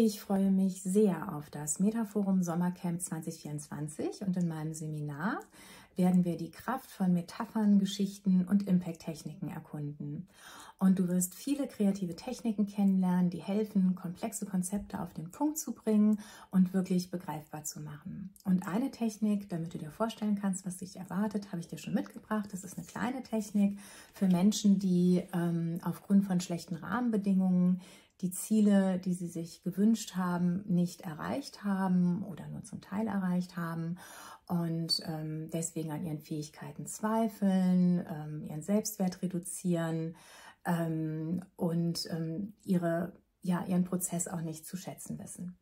Ich freue mich sehr auf das Metaforum Sommercamp 2024 und in meinem Seminar werden wir die Kraft von Metaphern, Geschichten und Impact-Techniken erkunden. Und du wirst viele kreative Techniken kennenlernen, die helfen, komplexe Konzepte auf den Punkt zu bringen und wirklich begreifbar zu machen. Und eine Technik, damit du dir vorstellen kannst, was dich erwartet, habe ich dir schon mitgebracht. Das ist eine kleine Technik für Menschen, die ähm, aufgrund von schlechten Rahmenbedingungen die Ziele, die sie sich gewünscht haben, nicht erreicht haben oder nur zum Teil erreicht haben und ähm, deswegen an ihren Fähigkeiten zweifeln, ähm, ihren Selbstwert reduzieren ähm, und ähm, ihre, ja, ihren Prozess auch nicht zu schätzen wissen.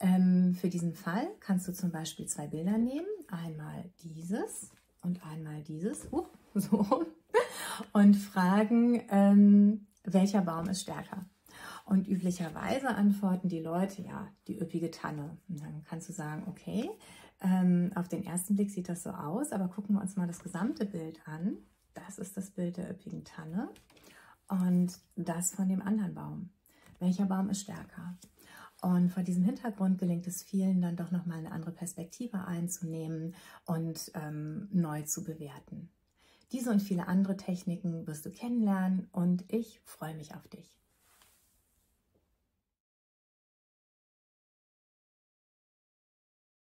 Ähm, für diesen Fall kannst du zum Beispiel zwei Bilder nehmen, einmal dieses und einmal dieses, uh, so, und fragen, ähm, welcher Baum ist stärker. Und üblicherweise antworten die Leute, ja, die üppige Tanne. Und dann kannst du sagen, okay, ähm, auf den ersten Blick sieht das so aus, aber gucken wir uns mal das gesamte Bild an. Das ist das Bild der üppigen Tanne und das von dem anderen Baum. Welcher Baum ist stärker? Und vor diesem Hintergrund gelingt es vielen dann doch nochmal eine andere Perspektive einzunehmen und ähm, neu zu bewerten. Diese und viele andere Techniken wirst du kennenlernen und ich freue mich auf dich.